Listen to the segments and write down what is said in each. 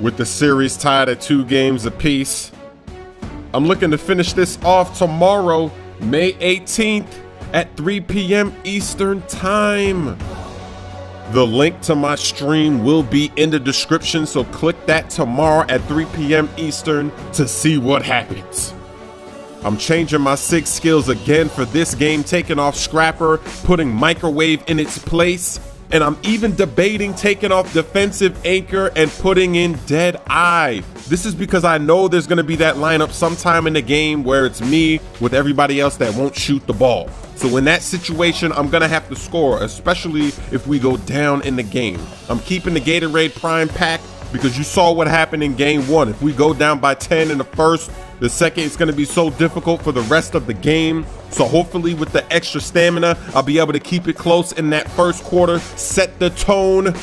with the series tied at two games apiece. I'm looking to finish this off tomorrow, May 18th at 3 p.m. Eastern Time. The link to my stream will be in the description, so click that tomorrow at 3 p.m. Eastern to see what happens. I'm changing my sig skills again for this game, taking off Scrapper, putting Microwave in its place, and I'm even debating taking off Defensive Anchor and putting in Dead Eye. This is because I know there's going to be that lineup sometime in the game where it's me with everybody else that won't shoot the ball. So in that situation, I'm going to have to score, especially if we go down in the game. I'm keeping the Gatorade Prime pack because you saw what happened in game one. If we go down by 10 in the first, the second is going to be so difficult for the rest of the game. So hopefully with the extra stamina, I'll be able to keep it close in that first quarter, set the tone.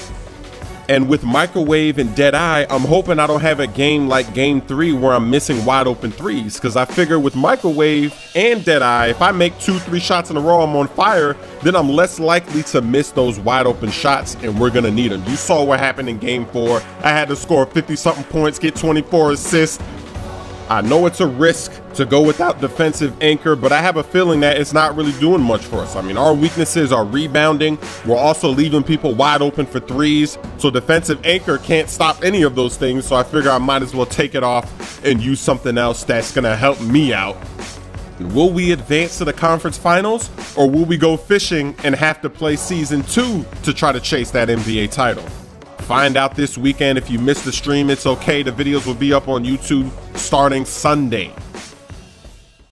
And with Microwave and Dead Eye, I'm hoping I don't have a game like game three where I'm missing wide open threes. Because I figure with Microwave and Dead Eye, if I make two, three shots in a row, I'm on fire, then I'm less likely to miss those wide open shots and we're going to need them. You saw what happened in game four. I had to score 50 something points, get 24 assists, I know it's a risk to go without defensive anchor, but I have a feeling that it's not really doing much for us. I mean, our weaknesses are rebounding. We're also leaving people wide open for threes. So defensive anchor can't stop any of those things. So I figure I might as well take it off and use something else that's going to help me out. Will we advance to the conference finals or will we go fishing and have to play season two to try to chase that NBA title? Find out this weekend. If you missed the stream, it's okay. The videos will be up on YouTube starting Sunday.